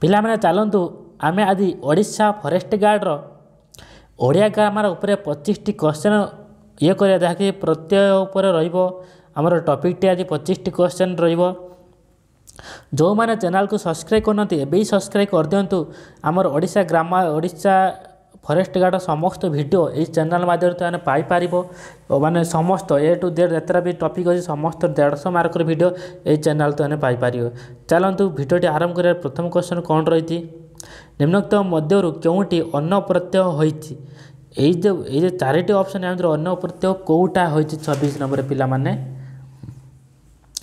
ପିଲାମାନେ ଚାଲନ୍ତୁ ଆମେ ଆଜି ଓଡ଼ିଶା ଫରେଷ୍ଟ ଗାର୍ଡ଼ର ଓଡ଼ିଆ ଗ୍ରାମାର ଉପରେ ପଚିଶଟି କ୍ୱେଶ୍ଚନ୍ ଇଏ କରିବା ଯାହାକି ପ୍ରତ୍ୟୟ ଉପରେ ରହିବ। ଆମର ଟପିକ୍ଟି ଆଜି ପଚିଶଟି କ୍ୱେଶ୍ଚନ୍ ରହିବ। ଯେଉଁମାନେ ଚ୍ୟାନେଲକୁ ସବସ୍କ୍ରାଇବ୍ କରୁନାହାନ୍ତି ଏବେ ହିଁ ସବସ୍କ୍ରାଇବ୍ କରିଦିଅନ୍ତୁ। ଆମର ଓଡ଼ିଶା ଗ୍ରାମ ଓଡ଼ିଶା ফরেস্ট গার্ডর সমস্ত ভিডিও এই চ্যানেল মাধ্যমে তুমি পাইপারিব মানে সমস্ত এ টু জেড যেতটা বি টপিক অছে সমস্ত দেড়শো মার্কর ভিডিও এই চ্যানেল তুমি পাইপারিব চালু ভিডিওটি আরম্ভ করার প্রথম কোশ্চেন কোণ রয়েছে নিম্নোক্ত মধ্যরু কেউটি অন্ন প্রত্যয় হয়েছে এই যে এই যে চারিটি অপশন আমাদের অন্য প্রত্যয় কোটা হয়েছে ছবিশ নম্বরের পিলামানে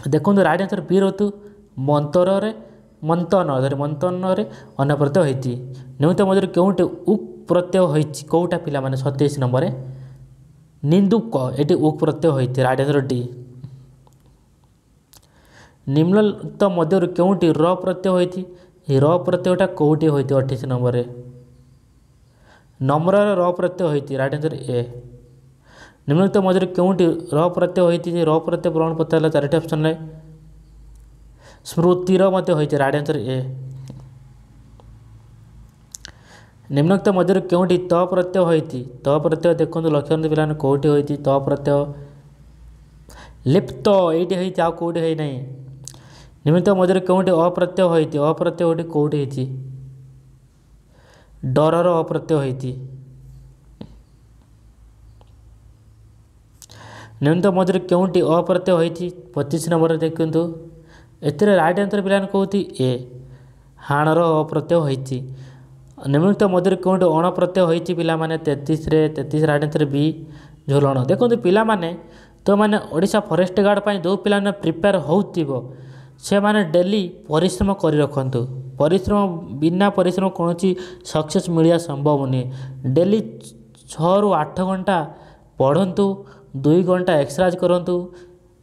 দেখুন রাইট আনসর বি ঋতু মন্তরের মন্তন সরি মন্তনরে অন্য প্রত্যয় হয়েছে নিমিত মধ্যে কেউটি উক ପ୍ରତ୍ୟୟ ହୋଇଛି। କେଉଁଟା ପିଲାମାନେ ସତେଇଶ ନମ୍ବରରେ? ନିନ୍ଦୁକ ଏଠି ଉକ୍ ପ୍ରତ୍ୟୟ ହୋଇଛି। Answer D. ନିମ୍ନଲିଖିତ ମଧ୍ୟରୁ କେଉଁଟି ର ପ୍ରତ୍ୟୟ ହୋଇଛି? ର ପ୍ରତ୍ୟୟଟା କେଉଁଠି ହୋଇଛି? ଅଠେଇଶ ନମ୍ବରରେ। ନମ୍ରରେ ର ପ୍ରତ୍ୟୟ ହୋଇଛି। Answer A. ନିମ୍ନଲିଖିତ ମଧ୍ୟରୁ କେଉଁଟି ର ପ୍ରତ୍ୟୟ ହୋଇଛି? ଯେ ର ପ୍ରତ୍ୟୟ ପ୍ରମାଣ ପଚାରିଲା ଚାରିଟି ଅପସନ୍ରେ ସ୍ମୃତିର ମଧ୍ୟ ହୋଇଛି। Right answer A. ନିମ୍ନୋକ୍ତ ମଧ୍ୟରୁ କେଉଁଠି ତ ପ୍ରତ୍ୟୟ ହୋଇଛି? ତ ପ୍ରତ୍ୟୟ ଦେଖନ୍ତୁ ଲକ୍ଷ୍ୟ ପିଲାମାନେ କେଉଁଠି ହୋଇଛି ତ ପ୍ରତ୍ୟୟ? ଲିପ୍ତ ଏଇଠି ହେଇଛି ଆଉ କେଉଁଠି ହେଇନାହିଁ? ନିମିତ୍ତ ମଧ୍ୟରେ କେଉଁଠି ଅପ୍ରତ୍ୟୟ ହୋଇଛି? ଅପ୍ରତ୍ୟୟ ଗୋଟି କେଉଁଠି ହେଇଛି? ଡରର ଅପ୍ରତ୍ୟୟ ହୋଇଛି। ନିମିତ୍ତ ମଧ୍ୟରେ କେଉଁଠି ଅପ୍ରତ୍ୟୟ ହୋଇଛି? ପଚିଶ ନମ୍ବରରେ ଦେଖନ୍ତୁ। ଏଥିରେ ରାଇଟ୍ ଆନ୍ସର୍ ପିଲାମାନେ କହୁଛି ଏ। ହାଣର ଅପ୍ରତ୍ୟୟ ହୋଇଛି। ନିମ୍ନଲିଖିତ ମଧ୍ୟରେ କେଉଁଠି ଅଣପ୍ରତ୍ୟୟ ହୋଇଛି ପିଲାମାନେ ତେତିଶରେ ତେତିଶ ରାଇଟ୍ ଆନ୍ସର୍ ବି ଝୁଲଣ। ଦେଖନ୍ତୁ ପିଲାମାନେ ତୁମମାନେ ଓଡ଼ିଶା ଫରେଷ୍ଟ ଗାର୍ଡ଼ ପାଇଁ ଯେଉଁ ପିଲାମାନେ ପ୍ରିପେୟାର ହେଉଥିବ ସେମାନେ ଡେଲି ପରିଶ୍ରମ କରି ରଖନ୍ତୁ। ପରିଶ୍ରମ ବିନା ପରିଶ୍ରମ କୌଣସି ସକ୍ସେସ୍ ମିଳିବା ସମ୍ଭବ ନୁହେଁ। ଡେଲି ଛଅରୁ ଆଠ ଘଣ୍ଟା ପଢ଼ନ୍ତୁ ଦୁଇ ଘଣ୍ଟା ଏକ୍ସରସାଇଜ୍ କରନ୍ତୁ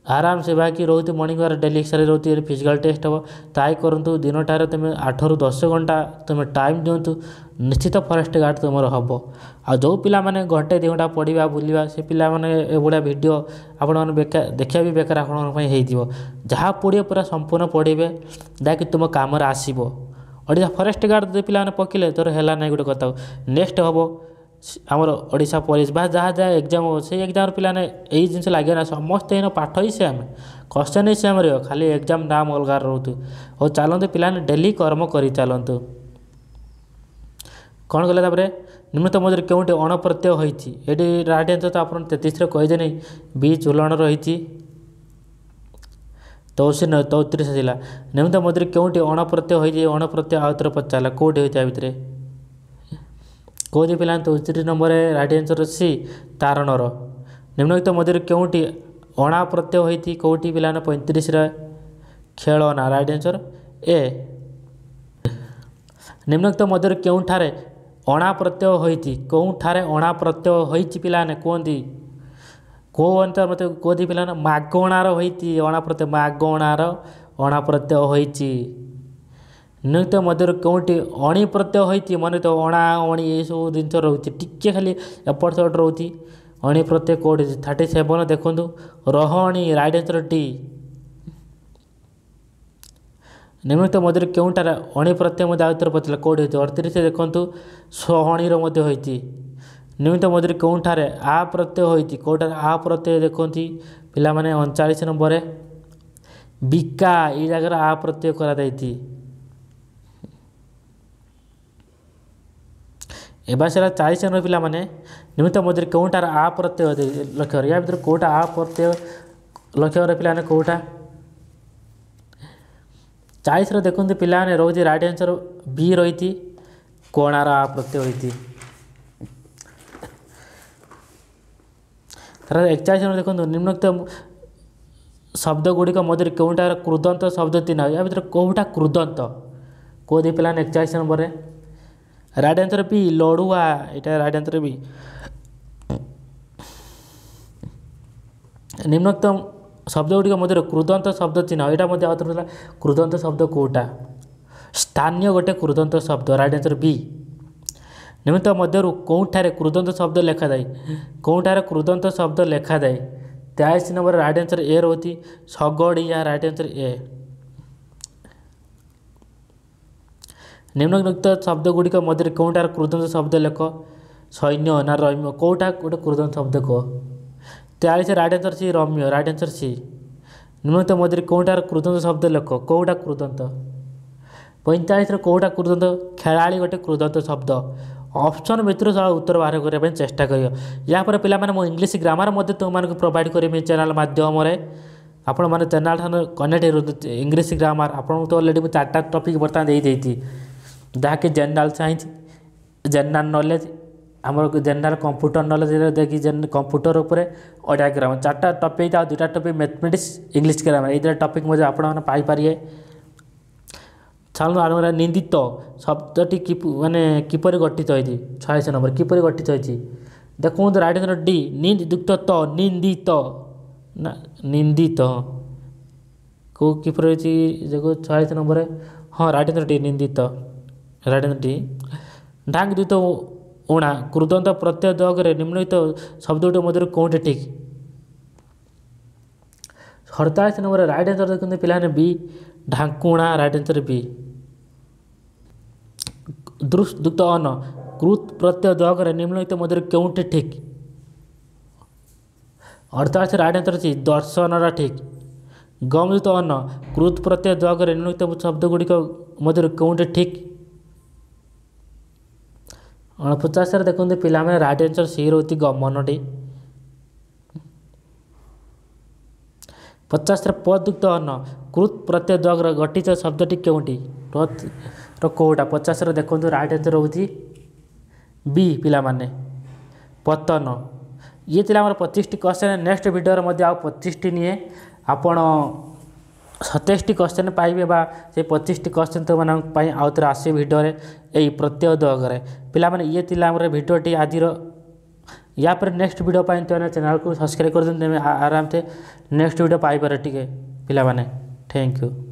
ଆରାମସେ ବାକି ରହୁଛି ମର୍ଣ୍ଣିଂ ୱାର୍ ଡେଲି ଏକ୍ସରସାଇଜ୍ ରହୁଛି ଫିଜିକାଲ୍ ଟେଷ୍ଟ ହେବ ତାଇ କରନ୍ତୁ ଦିନଟାରେ ତୁମେ ଆଠରୁ ଦଶ ଘଣ୍ଟା ତୁମେ ଟାଇମ୍ ଦିଅନ୍ତୁ ନିଶ୍ଚିତ ଫରେଷ୍ଟ ଗାର୍ଡ଼ ତୁମର ହେବ ଆଉ ଯେଉଁ ପିଲାମାନେ ଘଣ୍ଟେ ଦୁଇ ଘଣ୍ଟା ପଢ଼ିବା ବୁଲିବା ସେ ପିଲାମାନେ ଏଭଳିଆ ଭିଡ଼ିଓ ଆପଣମାନେ ବେକାର ଦେଖିବା ବି ବେକାର ଆପଣଙ୍କ ପାଇଁ ହେଇଯିବ ଯାହା ପଢ଼ିବେ ପୁରା ସମ୍ପୂର୍ଣ୍ଣ ପଢ଼ିବେ ଯାହାକି ତୁମ କାମରେ ଆସିବ ଓଡ଼ିଶା ଫରେଷ୍ଟ ଗାର୍ଡ଼ ଯଦି ପିଲାମାନେ ପକେଇଲେ ତୋର ହେଲା ନାହିଁ ଗୋଟେ କଥା ନେକ୍ସଟ ହେବ ଆମର ଓଡ଼ିଶା ପୋଲିସ ବା ଯାହା ଯାହା ଏକ୍ଜାମ୍ ହେବ ସେଇ ଏକ୍ଜାମ୍ର ପିଲାମାନେ ଏଇ ଜିନିଷ ଲାଗିବ ନା ସମସ୍ତେ ଏଇନ ପାଠ ହିଁ ସେମ୍ କ୍ୱେଶ୍ଚନ୍ ହିଁ ସେମ୍ ରହିବ ଖାଲି ଏକ୍ଜାମ୍ ନାମ ଅଲଗା ରହୁଛୁ। ହଉ ଚାଲନ୍ତୁ ପିଲାମାନେ ଡେଲି କର୍ମ କରି ଚାଲନ୍ତୁ। କ'ଣ କଲେ ତାପରେ? ନିମ୍ନତ ମଧ୍ୟରେ କେଉଁଠି ଅଣପ୍ରତ୍ୟୟ ହୋଇଛି? ଏଠି ରାଇଟ୍ ଆନ୍ସର୍ ତ ଆପଣ ତେତିଶରେ କହିଦେନି ବି ଝୁଲଣ ରହିଛି। ଚଉଷଠି ଚଉତିରିଶ ଥିଲା ନିମ୍ନତ ମଧ୍ୟରେ କେଉଁଠି ଅଣପ୍ରତ୍ୟୟ ହୋଇଛି? ଅଣପ୍ରତ୍ୟୟ ଆଉ ଥରେ ପଚାରିଲା କେଉଁଠି ହୋଇଛି ଆ ଭିତରେ? କେଉଁଠି ପିଲା ଚଉତିରିଶ ନମ୍ବରରେ ରାଇଟ୍ ଆନ୍ସର୍ ଅଛି ତାରଣର। ନିମ୍ନଲିଖିତ ମଧ୍ୟରୁ କେଉଁଠି ଅଣା ପ୍ରତ୍ୟୟ ହୋଇଛି କେଉଁଠି ପିଲାମାନେ ପଇଁତିରିଶରେ ଖେଳନା? ରାଇଟ୍ ଆନ୍ସର୍ ଏ ନିମ୍ନଲିଖିତ ମଧ୍ୟରୁ କେଉଁଠାରେ ଅଣା ପ୍ରତ୍ୟୟ ହୋଇଛି କେଉଁଠାରେ ଅଣା ପ୍ରତ୍ୟୟ ହୋଇଛି ପିଲାମାନେ କୁହନ୍ତି। କେଉଁ ଅଞ୍ଚଳ ମୋତେ କୁହନ୍ତି ପିଲାମାନେ ମାଗଣାର ହୋଇଛି ଅଣା ପ୍ରତ୍ୟୟ ମାଗଣାର ଅଣା ପ୍ରତ୍ୟୟ ହୋଇଛି। ନିମ୍ନଲିଖିତ ମଧ୍ୟରୁ କେଉଁଠି ଅଣି ପ୍ରତ୍ୟୟ ହୋଇଛି ମନେ ତ ଅଣା ଅଣି ଏସବୁ ଜିନିଷ ରହୁଛି। ଟିକେ ଖାଲି ଏପଟ ସେପଟ ରହୁଛି। ଅଣି ପ୍ରତ୍ୟୟ କେଉଁଠି ଥାର୍ଟି ସେଭେନ୍ ଦେଖନ୍ତୁ। ରହଣି ଆନ୍ସର୍ ଡି ନିମ୍ନଲିଖିତ ମଧ୍ୟରୁ କେଉଁଟାରେ ଅଣି ପ୍ରତ୍ୟୟ ମଧ୍ୟ ଆଉ ଥରେ ପଚାରିଲା କେଉଁଠି ହୋଇଛି ଅଠତିରିଶ ଦେଖନ୍ତୁ ସହଣିର ମଧ୍ୟ ହୋଇଛି। ନିମ୍ନଲିଖିତ ମଧ୍ୟରୁ କେଉଁଠାରେ ଆ ପ୍ରତ୍ୟୟ ହୋଇଛି? କେଉଁଠାରେ ଆ ପ୍ରତ୍ୟୟ ଦେଖନ୍ତି? ପିଲାମାନେ ଅଣଚାଳିଶ ନମ୍ବରରେ। ବିକା ଏଇ ଜାଗାରେ ଆ ପ୍ରତ୍ୟୟ କରାଯାଇଛି ଏବେ ଆସିଲା ଚାଳିଶ ଜଣ ପିଲାମାନେ ନିମିତ୍ତ ମଧ୍ୟରେ କେଉଁଟାର ଆ ପ୍ରତ୍ୟୟ ଲକ୍ଷ୍ୟ ୟା ଭିତରେ କେଉଁଟା ଆ ପ୍ରତ୍ୟୟ ଲକ୍ଷ୍ୟ କରେ ପିଲାମାନେ କେଉଁଟା ଚାଳିଶର ଦେଖନ୍ତୁ ପିଲାମାନେ ରହୁଛି ରାଇଟ୍ ଆନ୍ସର୍ ବି ରହିଛି କୋଣାର ଆ ପ୍ରତ୍ୟୟ ହୋଇଛି ତାର ଏକଚାଳିଶ ଜଣ ଦେଖନ୍ତୁ ନିମ୍ନୋକ୍ତ ଶବ୍ଦ ଗୁଡ଼ିକ ମଧ୍ୟରେ କେଉଁଟାର କୃଦନ୍ତ ଶବ୍ଦ ତିନି ୟା ଭିତରେ କେଉଁଟା କୃଦନ୍ତ କେଉଁ ଦୁଇ ପିଲାମାନେ ଏକଚାଳିଶ ନମ୍ବରରେ ରାଇଟ୍ ଆନ୍ସର୍ ବି ଲଡ଼ୁଆ ଏଇଟା ରାଇଟ୍ ଆନ୍ସର୍ ବି। ନିମ୍ନୋକ୍ତ ଶବ୍ଦ ଗୁଡ଼ିକ ମଧ୍ୟରେ କୃଦନ୍ତ ଶବ୍ଦ ଚିହ୍ନ ଏଇଟା ମଧ୍ୟ ଆଉ ଥିଲା କୃଦନ୍ତ ଶବ୍ଦ କେଉଁଟା? ସ୍ଥାନୀୟ ଗୋଟେ କୃଦନ୍ତ ଶବ୍ଦ ରାଇଟ୍ ଆନ୍ସର୍ ବି। ନିମିତ୍ତ ମଧ୍ୟରୁ କେଉଁଠାରେ କୃଦନ୍ତ ଶବ୍ଦ ଲେଖାଯାଏ? କେଉଁଠାରେ କୃଦନ୍ତ ଶବ୍ଦ ଲେଖାଯାଏ? ତେଇଶ ନମ୍ବର ରାଇଟ୍ ଆନ୍ସର୍ ଏ ରହୁଛି ଶଗଡ଼ିଆ ରାଇଟ୍ ଆନ୍ସର୍ ଏ। ନିମ୍ନଲିଖିତ ଶବ୍ଦ ଗୁଡ଼ିକ ମଧ୍ୟରେ କେଉଁଟାର କୃଦନ୍ତ ଶବ୍ଦ ଲେଖ? ସୈନ୍ୟ ନା ରମ୍ୟ? କେଉଁଟା ଗୋଟେ କୃଦନ୍ତ ଶବ୍ଦ କୁହ। ତେୟାଳିଶ right answer C ରମ୍ୟ। Right answer C. ନିମ୍ନଲିଖିତ ମଧ୍ୟରେ କେଉଁଟାର କୃଦନ୍ତ ଶବ୍ଦ ଲେଖ? କେଉଁଟା କୃଦନ୍ତ? ପଇଁଚାଳିଶର କେଉଁଟା କୃଦନ୍ତ? ଖେଳାଳି ଗୋଟେ କୃଦନ୍ତ ଶବ୍ଦ। ଅପସନ୍ ଭିତରୁ ଉତ୍ତର ବାହାର କରିବା ପାଇଁ ଚେଷ୍ଟା କରିବ। ଏହାପରେ ପିଲାମାନେ ମୁଁ ଇଂଲିଶ ଗ୍ରାମାର ମଧ୍ୟ ତୁମମାନଙ୍କୁ ପ୍ରୋଭାଇଡ଼ କରିବି ଚ୍ୟାନେଲ୍ ମାଧ୍ୟମରେ। ଆପଣମାନେ ଚ୍ୟାନେଲ୍ ଠାରୁ କନେକ୍ଟ ରୁହନ୍ତୁ ଇଂଲିଶ ଗ୍ରାମାର। ଆପଣଙ୍କୁ ତ ଅଲରେଡ଼ି ମୁଁ ଚାରିଟା ଟପିକ୍ ବର୍ତ୍ତମାନ ଦେଇଦେଇଛି ଯାହାକି ଜେନେରାଲ୍ ସାଇନ୍ସ ଜେନେରାଲ୍ ନଲେଜ୍ ଆମର ଜେନେରାଲ୍ କମ୍ପ୍ୟୁଟର ନଲେଜ୍ ଦେଖି କମ୍ପ୍ୟୁଟର ଉପରେ ଅଡ଼ିଆ ଗ୍ରାମାର ଚାରିଟା ଟପିକ୍ ଆଉ ଦୁଇଟା ଟପିକ୍ ମ୍ୟାଥମେଟିକ୍ସ ଇଂଲିଶ ଗ୍ରାମାର ଏଇ ଦୁଇଟା ଟପିକ୍ ମଧ୍ୟ ଆପଣମାନେ ପାଇପାରିବେ। ଚାଲୁ ଆରମ୍ଭ ନିନ୍ଦିତ ଶବ୍ଦଟି କି ମାନେ କିପରି ଗଠିତ ହୋଇଛି? ଛୟାଳିଶ ନମ୍ବର କିପରି ଗଠିତ ହୋଇଛି? ଦେଖନ୍ତୁ ରାଇଟ୍ ଆନ୍ସର୍ ଡି ନିନ୍ଦ ଯୁକ୍ତ ତ ନିନ୍ଦିତ। ନା ନିନ୍ଦିତ। କେଉଁ କିପରି ହୋଇଛି? ଦେଖୁ ଛୟାଳିଶ ନମ୍ବରରେ ହଁ ରାଇଟ୍ ଆନ୍ସର୍ ଡି ନିନ୍ଦିତ। ଡି ଢାଙ୍ଗ ଯୁକ୍ତ ଉଣା କୃଦନ୍ତ ପ୍ରତ୍ୟୟ ଦଗରେ ନିମ୍ନଲିଖିତ ଶବ୍ଦଗୁଡ଼ିକ ମଧ୍ୟରୁ କେଉଁଟି ଠିକ୍? ସଡ଼ଚାଳିଶ ନମ୍ବରରେ ରାଇଟ୍ ଆନ୍ସର୍ ଦେଖନ୍ତୁ ପିଲାମାନେ ବି ଢାଙ୍କୁଣା ରାଇଟ୍ ଆନ୍ସର୍ ବି ଯୁକ୍ତ ଅନ କୃତ ପ୍ରତ୍ୟୟ ଦଗରେ ନିମ୍ନଲିଖିତ ମଧ୍ୟରୁ କେଉଁଟି ଠିକ୍? ଅଡ଼ଚାଳିଶ ରାଇଟ୍ ଆନ୍ସର୍ ଅଛି ଦର୍ଶନଟା ଠିକ୍। ଗମ ଯୁକ୍ତ ଅନ କୃତ ପ୍ରତ୍ୟୟ ଦଗରେ ନିମ୍ନଲିଖିତ ଶବ୍ଦଗୁଡ଼ିକ ମଧ୍ୟରୁ କେଉଁଟି ଠିକ୍? ଅଣପଚାଶରେ ଦେଖନ୍ତୁ ପିଲାମାନେ ରାଇଟ୍ ଆନ୍ସର୍ ସି ରହୁଛି ଗମନଟି ପଚାଶରେ ପଦଯୁକ୍ତ ଅନ କୃତ ପ୍ରତ୍ୟୟ ଦଗର ଗଠିତ ଶବ୍ଦଟି କେଉଁଠି? ର କେଉଁଟା? ପଚାଶରେ ଦେଖନ୍ତୁ ରାଇଟ୍ ଆନ୍ସର୍ ରହୁଛି ବି ପିଲାମାନେ। ପତନ। ଇଏ ଥିଲା ଆମର ପଚିଶଟି କ୍ୱେଶ୍ଚନ୍ ନେକ୍ସଟ ଭିଡ଼ିଓରେ ମଧ୍ୟ ଆଉ ପଚିଶଟି ନିଏ। ଆପଣ ସତେଇଶଟି କ୍ୱେଶ୍ଚନ୍ ପାଇବେ ବା ସେ ପଚିଶଟି କ୍ୱେଶ୍ଚନ୍ ତୁମମାନଙ୍କ ପାଇଁ ଆଉ ଥରେ ଆସିବ ଭିଡ଼ିଓରେ ଏଇ ପ୍ରତ୍ୟୟ ଦଗରେ। ପିଲାମାନେ ଇଏ ଥିଲା ଆମର ଭିଡ଼ିଓଟି ଆଜିର ୟା ପରେ ନେକ୍ସଟ ଭିଡ଼ିଓ ପାଇଁ ତୁମେ ଚ୍ୟାନେଲକୁ ସବସ୍କ୍ରାଇବ୍ କରିଦିଅନ୍ତୁ ତୁମେ ଆରାମସେ ନେକ୍ସଟ ଭିଡ଼ିଓ ପାଇପାରେ ଟିକେ ପିଲାମାନେ। Thank you